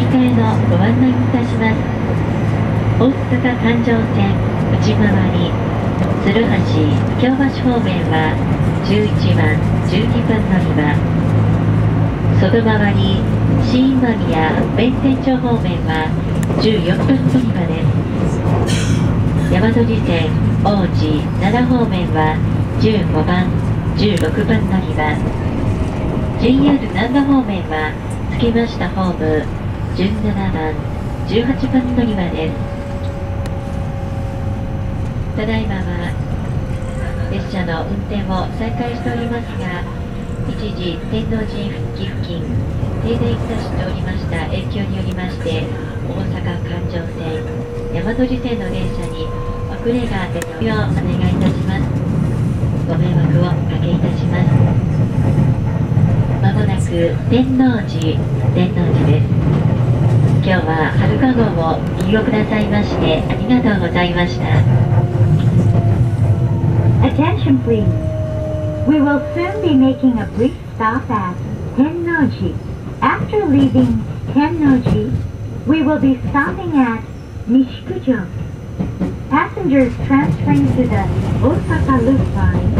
下へのご案内いたします大阪環状線内回り鶴橋京橋方面は11番12分乗り場外回り新今宮弁天町方面は14分乗り場です。大和路線王子奈良方面は15番16番乗り場 JR 難波方面は着きましたホーム。17番18番乗り場です。ただいまは列車の運転を再開しておりますが一時天王寺復帰付近停電いたしておりました。影響によりまして大阪環状線大和路線の電車に遅れが出るようお願いいたします。ご迷惑をおかけいたします。まもなく天王寺天王寺です。今日は春かごをご利用くださいましてありがとうございました Attention please. We will soon be making a brief stop at Tennoji. After leaving Tennoji, we will be stopping at Nishikujo. Passengers transferring to the Osaka Loop line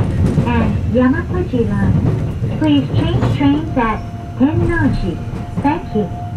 and Yamaguchi line, please change trains at Tennoji. Thank you.